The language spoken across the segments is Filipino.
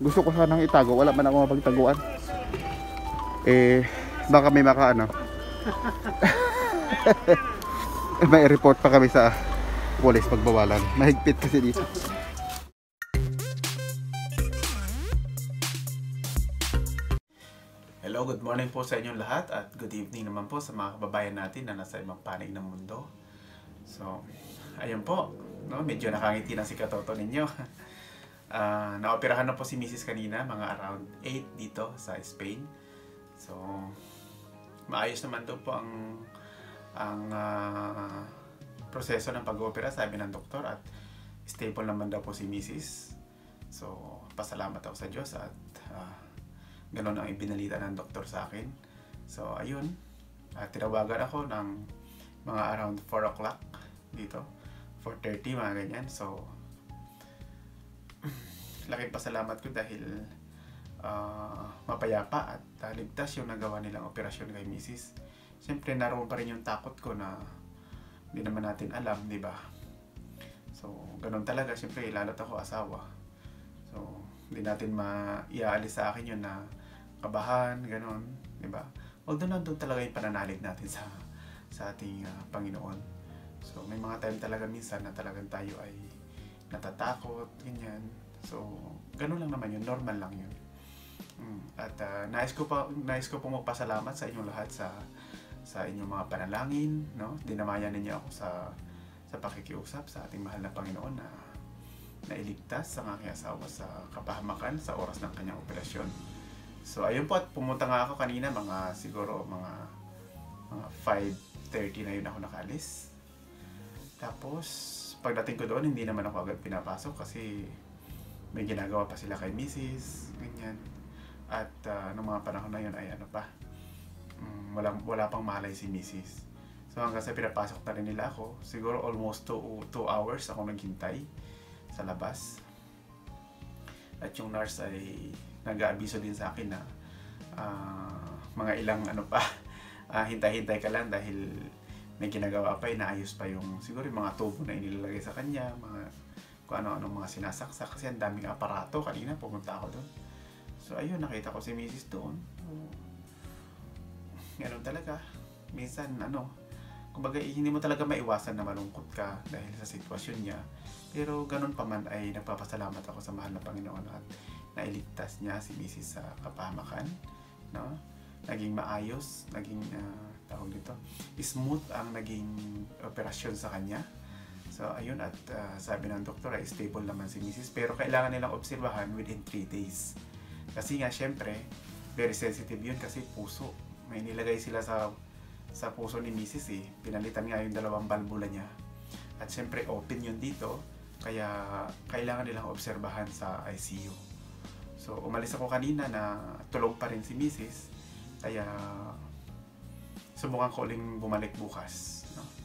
Gusto ko sanang itago, wala man ako mapagtaguan. Eh, baka may maka ano. may report pa kami sa police pagbawalan. Mahigpit kasi dito. Hello, good morning po sa inyong lahat at good evening naman po sa mga kababayan natin na nasa ibang panig ng mundo. So, ayun po, no, medyo nakangiti na si Katoto ninyo. Ah, naoperahan na po si Mrs. kanina, mga around 8 dito sa Spain. So, maayos naman daw po ang ang ah, proseso ng pag-opera sabi ng doktor at stable naman daw po si Mrs. So, pasalamat ako sa Diyos at ah, ganun ang ibinalita ng doktor sa akin. So, ayun. At tinawagan ako ng mga around 4 o'clock dito. 4.30, mga ganyan. So, laking pasalamat ko dahil ah, mapayapa at ah, ligtas yung nagawa nilang operasyon kay Mrs. Siyempre, naroon pa rin yung takot ko na hindi naman natin alam, di ba? So, ganun talaga. Siyempre, lalo't ako asawa. So, hindi natin maiaalis sa akin yun na kabahan, ganun, di ba? Although nandun talaga yung pananalig natin sa sa ating ah, Panginoon. So, may mga time talaga minsan na talagang tayo ay natatakot, ganyan. So, ganun lang naman yun, normal lang yun. Mm, At ah, nais ko pa nais ko pong magpasalamat sa inyong lahat sa sa inyong mga panalangin, no? Dinamayan ninyo ako sa sa pakikiusap sa ating mahal na Panginoon na nailigtas ang aking asawa sa kapahamakan sa oras ng kanyang operasyon. So ayun po at pumunta nga ako kanina mga siguro mga mga 5.30 na yun ako nakalis. Tapos pagdating ko doon hindi naman ako agad pinapasok kasi may ginagawa pa sila kay Mrs. Ganyan. At uh, nung mga panahon na yun ay ano pa, um, wala, wala pang malay si Mrs. So hanggang sa pinapasok na rin nila ako, siguro almost 2 hours ako naghintay sa labas. At yung nurse ay nag-aabiso din sa akin na ah, mga ilang ano pa, ah, hintay-hintay ka lang dahil may ginagawa pa, inaayos pa yung siguro yung mga tubo na inilalagay sa kanya, mga kung ano-ano mga sinasaksak kasi ang daming aparato. Kanina pumunta ako doon. So ayun, nakita ko si Mrs. doon. Ganun talaga. Minsan ano, kumbaga eh, hindi mo talaga maiwasan na malungkot ka dahil sa sitwasyon niya. Pero ganun pa man ay nagpapasalamat ako sa mahal na Panginoon at nailigtas niya si Mrs. sa kapahamakan. No? Naging maayos, naging ah, tawag dito, smooth ang naging operasyon sa kanya. So ayun at ah, sabi ng doktor ay stable naman si Mrs. Pero kailangan nilang obserbahan within 3 days. Kasi nga syempre, very sensitive yun kasi puso. May nilagay sila sa sa puso ni Mrs. eh. Pinalitan nga yung dalawang balbula niya. At syempre open yun dito. Kaya kailangan nilang obserbahan sa ICU. So umalis ako kanina na tulog pa rin si Mrs. Kaya subukan ko uling bumalik bukas. No?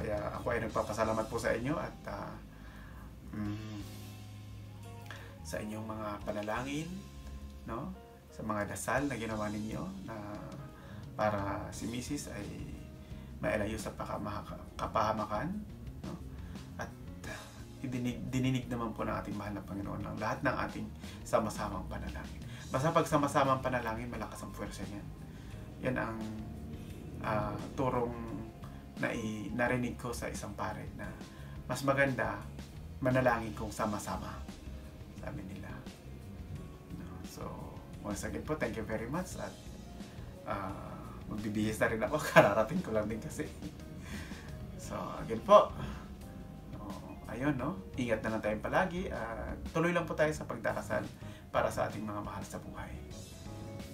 Kaya ako ay nagpapasalamat po sa inyo at ah, mm, sa inyong mga panalangin, no? Sa mga dasal na ginawa ninyo na para si Mrs. ay mailayo sa kapahamakan, no? At ah, idinig, dininig naman po ng ating mahal na Panginoon ang lahat ng ating sama-samang panalangin. Basta pag sama-samang panalangin, malakas ang puwersa niyan. Yan ang ah, turong na narinig ko sa isang pare na mas maganda manalangin kung sama-sama sabi nila. No? so once again po thank you very much at uh, magbibihis na rin ako. Kararating ko lang din kasi. So again po. No, ayun no. Ingat na lang tayo palagi at tuloy lang po tayo sa pagdarasal para sa ating mga mahal sa buhay.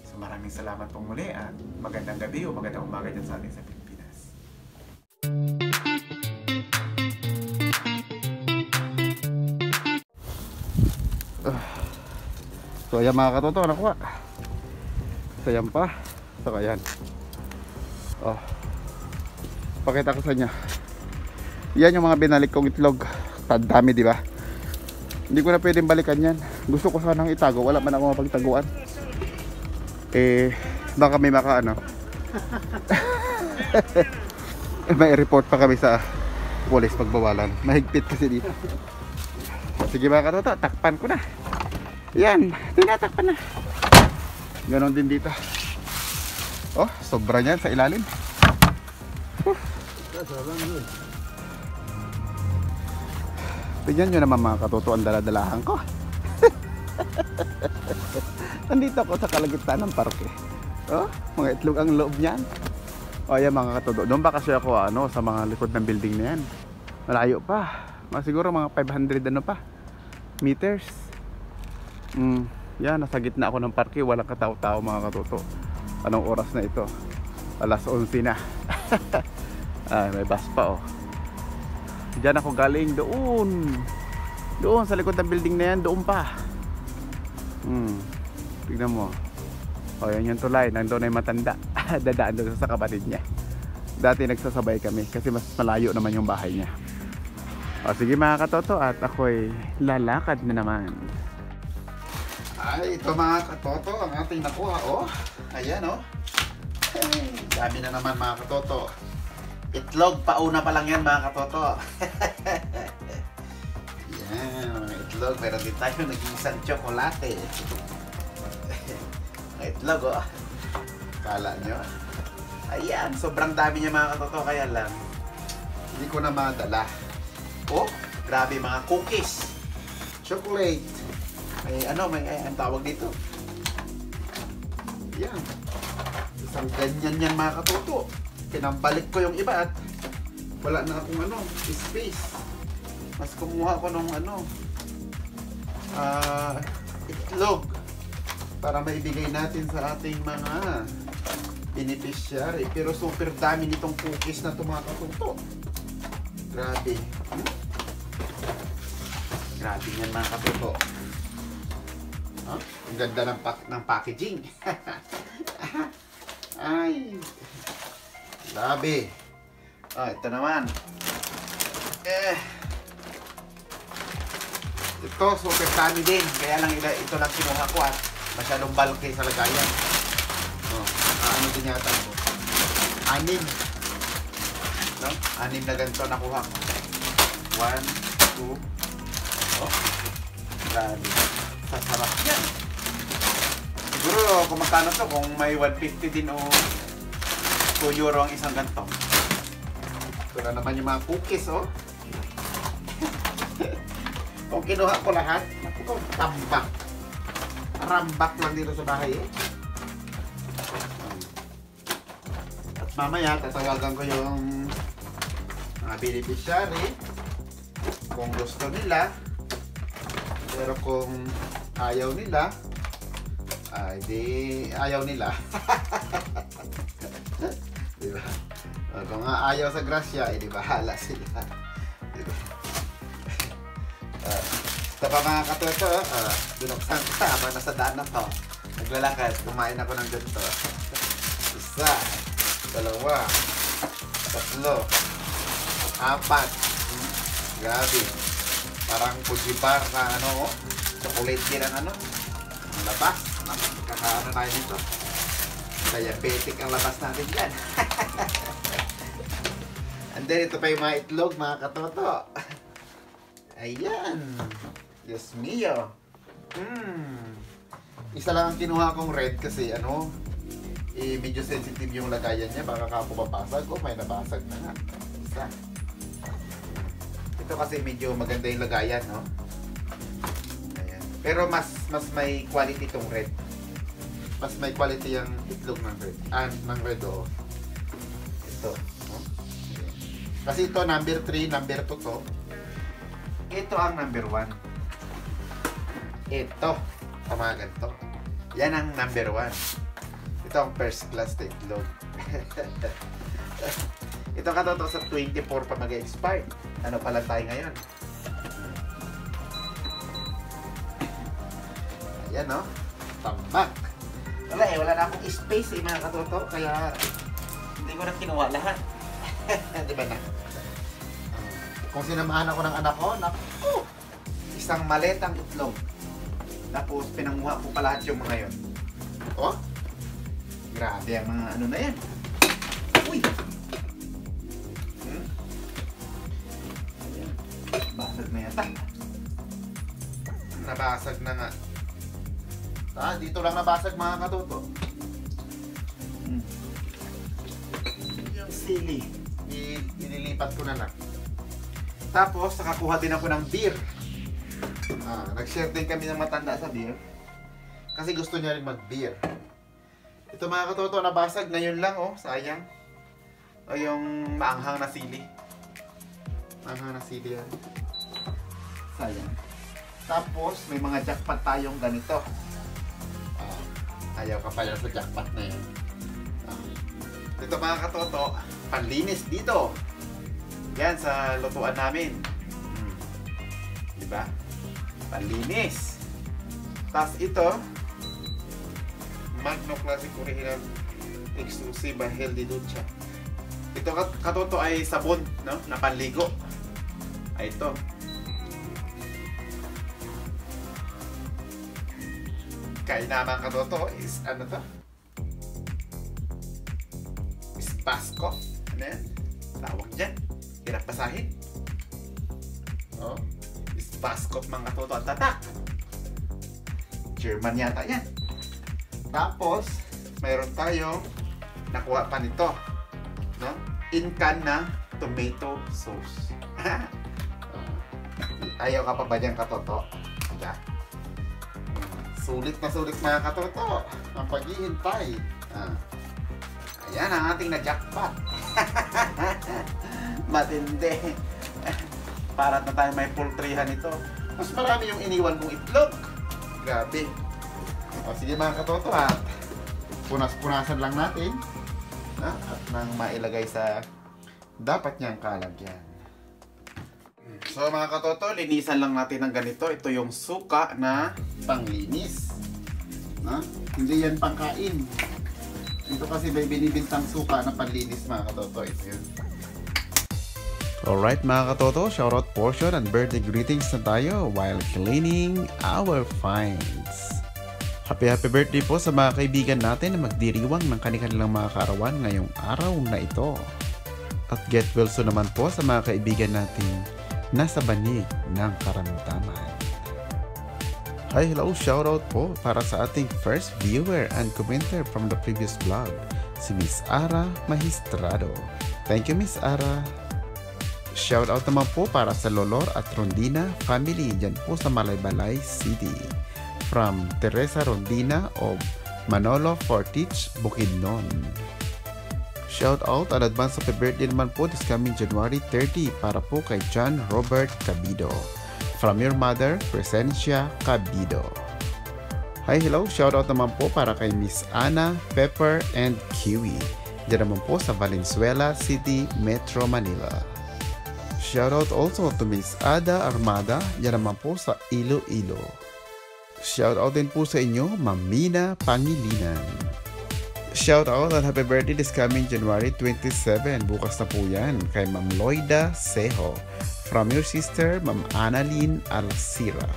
So maraming salamat po muli at magandang gabi o magandang umaga dyan sa ating sa So ayan mga katoto, nakuha. So ayan pa. So ayan. Oh. Pakita ko sa inyo. Yan yung mga binalik kong itlog. Tandami, di ba? Hindi ko na pwedeng balikan yan. Gusto ko sanang itago. Wala man ako mapagtaguan. Eh, baka may maka ano. may report pa kami sa police pagbawalan. Mahigpit kasi dito. Sige mga katoto, takpan ko na. Yan, tinatakpan na. Ganon din dito. Oh, sobra niyan sa ilalim. Tingnan nyo naman mga katuto ang daladalahan ko. Nandito ako sa kalagitnaan ng parke. Oh, mga itlog ang loob niyan. O oh, yan mga katuto. Doon ba kasi ako ano, sa mga likod ng building na yan. Malayo pa. Mga siguro mga 500 ano pa. Meters. Mm, yan, nasa gitna ako ng parke. Walang katao-tao mga katuto. Anong oras na ito? Alas 11 na. ah, may bus pa oh. Diyan ako galing doon. Doon sa likod ng building na yan, doon pa. Hmm. Tignan mo. O yan yung tulay, nandoon ay matanda. Dadaan doon sa kapatid niya. Dati nagsasabay kami kasi mas malayo naman yung bahay niya. O sige mga katoto at ako'y lalakad na naman. Ay, ito mga katoto ang ating nakuha oh. Ayan oh. Hey, dami na naman mga katoto. Itlog, pauna pa lang yan mga katoto. yan, itlog. Meron din tayo naging isang tsokolate. mga itlog, oh. Kala nyo. Ayan, sobrang dami niya mga katoto. Kaya lang, hindi ko na madala. Oh, grabe mga cookies. Chocolate. May ano, may ay, ang tawag dito. Yan. Isang ganyan yan mga katoto pinambalik ko yung iba at wala na akong ano, space. Mas kumuha ko ng ano, uh, itlog para maibigay natin sa ating mga beneficiary. Pero super dami nitong cookies na tumakatunto. Grabe. Hmm? Grabe yan mga katuto. Huh? Ang ganda ng, pack ng packaging. Ay. Grabe. Oh, ito naman. Eh. Ito, super dami din. Kaya lang ito lang kinuha ko at masyadong bulky sa lagayan. Oh, ah, ano din yata ito? Anim. No? Anim na ganito nakuha ko. One, two. Oh. Grabe. Sasarap yan. Siguro kung magkano to, kung may 150 din o 2 euro ang isang ganito. Ito na naman yung mga cookies, oh. Kung kinuha ko lahat, naku ko, tambak. Rambak lang dito sa bahay, eh. At mamaya, tatawagan ko yung mga beneficiary kung gusto nila. Pero kung ayaw nila, ay di ayaw nila. di ba? Kung nga ayaw sa grasya, eh di bahala sila. di ba? Uh, ito pa mga katoto, uh, binuksan ko habang nasa daan ako. Naglalakad, kumain ako ng ganito. Isa, dalawa, tatlo, apat. Hmm, grabe. Parang Fuji bar na ano, oh. Chocolate din ang ano, ang labas. Kakaano tayo dito. Diabetic ang labas natin dyan. And then, ito pa yung mga itlog, mga katoto. Ayan. Yes, mio. Hmm. Isa lang ang kinuha kong red kasi ano, eh, medyo sensitive yung lagayan niya. Baka ka pumapasag. Oh, may nabasag na nga. Isa. Ito kasi medyo maganda yung lagayan, no? Pero mas mas may quality tong red mas may quality yung itlog ng red. Ah, ng red o. Ito. Kasi ito number 3, number 2 to. Ito ang number 1. Ito. Tamagan to. Yan ang number 1. Ito ang first class na itlog. ito katoto sa 24 pa mag-expire. Ano pala tayo ngayon? Ayan no. Tambak. Wala eh, wala na akong space eh mga katoto, kaya hindi ko na kinuha lahat. Di ba na? Kung sinamahan ako ng anak ko, naku, isang maletang itlog. Tapos pinanguha ko pa lahat yung mga yon. Oh, grabe ang mga ano na yan. Uy! Hmm? Basag na yata. Nabasag na nga. Ah, dito lang nabasag mga katuto. Hmm. Yung sili, i- inilipat ko na lang. Tapos, nakakuha din ako ng beer. Ah, nag-share din kami ng matanda sa beer. Kasi gusto niya rin mag-beer. Ito mga katoto, nabasag ngayon lang oh, sayang. O yung maanghang na sili. Maanghang na sili yan. Sayang. Tapos, may mga jackpot tayong ganito. Ah, ayaw ka pala sa jackpot na yan. Ah. Ito mga katoto, panlinis dito. Yan sa lutuan namin. Hmm. Diba? Panlinis. Tapos ito, Magno Classic Original Exclusive Healthy Ducha. Ito kat- katoto ay sabon, no? Na panligo. Ay ito. Kainaman katoto is ano to? Is Basco. Ano yan? Tawag dyan. Hirap basahin. Oh. Is Basco mga katoto at tatak. German yata yan. Tapos, mayroon tayong nakuha pa nito. No? In can na tomato sauce. Ayaw ka pa ba dyan katoto? Diba? Sulit na sulit mga katoto. Ang paghihintay. Ah. Ayan ang ating na jackpot. Matindi. Para na tayo may poultryhan ito. Mas marami yung iniwan kong itlog. Grabe. O sige mga katoto ha. Punas-punasan lang natin. Na, at nang mailagay sa dapat niyang kalagyan. So mga katoto, linisan lang natin ng ganito. Ito yung suka na panglinis. Na? Hindi yan pangkain. Ito kasi may binibintang suka na panlinis mga katoto. Ito yun. Alright mga katoto, shoutout portion and birthday greetings na tayo while cleaning our finds. Happy happy birthday po sa mga kaibigan natin na magdiriwang ng kanilang mga kaarawan ngayong araw na ito. At get well soon naman po sa mga kaibigan natin nasa banig ng karamdaman. Hi, hello, shoutout po para sa ating first viewer and commenter from the previous vlog, si Miss Ara Magistrado. Thank you, Miss Ara. Shoutout naman po para sa Lolor at Rondina family dyan po sa Malaybalay City. From Teresa Rondina of Manolo Fortich, Bukidnon. Shout out and advance happy birthday naman po this coming January 30 para po kay John Robert Cabido. From your mother, Presencia Cabido. Hi, hello. Shout out naman po para kay Miss Ana, Pepper, and Kiwi. Diyan naman po sa Valenzuela City, Metro Manila. Shout out also to Miss Ada Armada. Diyan naman po sa Iloilo. Shout out din po sa inyo, Mamina Pangilinan. Shout out at happy birthday this coming January 27. Bukas na po yan kay Ma'am Loida Seho. From your sister, Ma'am Annalyn Alcira.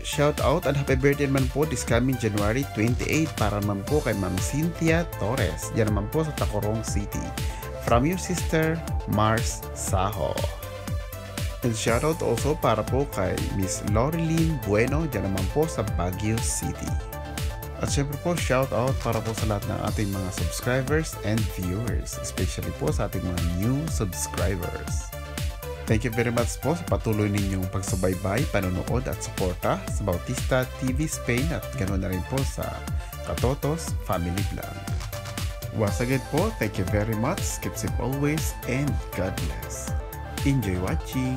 Shout out and happy birthday naman po this coming January 28 para naman po kay Ma'am Cynthia Torres. Yan naman po sa Tacorong City. From your sister, Mars Saho. And shoutout also para po kay Miss Loreline Bueno dyan naman po sa Baguio City. At syempre po shoutout para po sa lahat ng ating mga subscribers and viewers, especially po sa ating mga new subscribers. Thank you very much po sa patuloy ninyong pagsubaybay, panonood at suporta sa Bautista TV Spain at ganoon na rin po sa Katotos Family Vlog. Once again po, thank you very much, keep safe always, and God bless. Enjoy watching!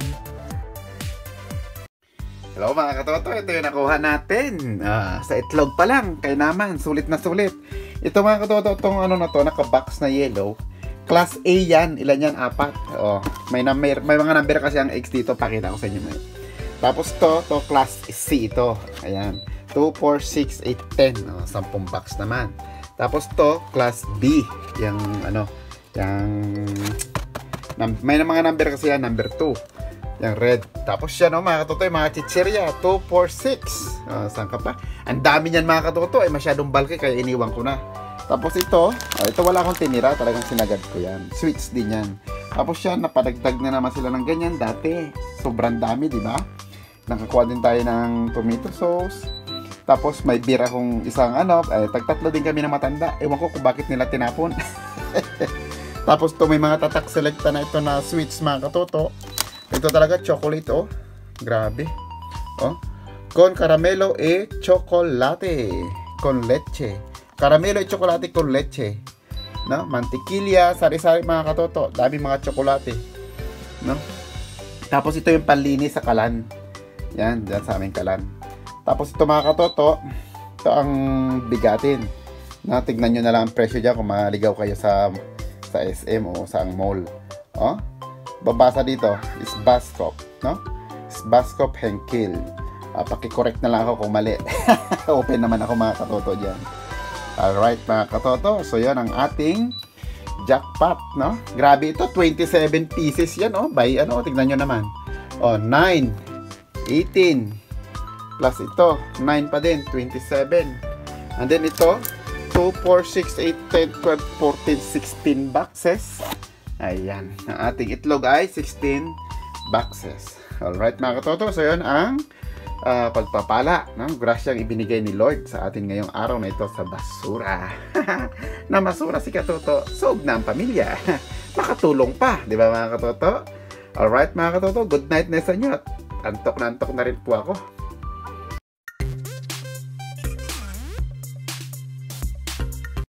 Hello mga katoto, ito yung nakuha natin. Ah, sa itlog pa lang, kay naman, sulit na sulit. Ito mga katoto, itong ano na to, naka-box na yellow. Class A yan, ilan yan? Apat. Oh, may, number, may mga number kasi ang X dito, pakita ko sa inyo. May. Tapos to, to Class C ito. Ayan. 2, 4, 6, 8, 10. Oh, 10 box naman. Tapos to, Class B. Yung ano, yung... May mga number kasi yan, number 2. Yung red. Tapos yan, no, mga katoto, yung mga chichirya. 2, 4, 6. Uh, saan ka pa? Ang dami niyan, mga katoto. Ay, masyadong bulky, kaya iniwan ko na. Tapos ito, oh, ito wala akong tinira. Talagang sinagad ko yan. Sweets din yan. Tapos yan, napadagdag na naman sila ng ganyan. Dati, sobrang dami, di ba? Nakakuha din tayo ng tomato sauce. Tapos may beer akong isang ano, eh, tagtatlo din kami na matanda. Ewan ko kung bakit nila tinapon. Tapos to may mga tatak selecta na ito na sweets mga katoto. Ito talaga chocolate oh. Grabe. Oh. Con caramelo e chocolate con leche. Caramelo e chocolate con leche. No? Mantikilya, sari-sari mga katoto. Dami mga tsokolate. No? Tapos ito yung panlinis sa kalan. Yan, dyan sa aming kalan. Tapos ito mga katoto, ito ang bigatin. Na, tignan nyo na lang ang presyo dyan kung maligaw kayo sa sa SM o sa mall. Oh? Babasa dito is Baskop, no? Is Baskop Henkel. Uh, paki-correct na lang ako kung mali. Open naman ako mga katoto dyan. Alright mga katoto, so yan ang ating jackpot, no? Grabe ito, 27 pieces yan, oh. By ano, tignan nyo naman. Oh, 9, 18, plus ito, 9 pa din, 27. And then ito, 2, 4, 6, 8, 10, 12, 14, 16 boxes. Ayan, ang ating itlog ay 16 boxes. Alright mga katoto, so yun ang uh, pagpapala ng grasyang ibinigay ni Lord sa atin ngayong araw na ito sa basura. na masura si Katoto, sob na ang pamilya. Makatulong pa, di ba mga katoto? Alright mga katoto, good night na sa inyo. Antok na antok na rin po ako.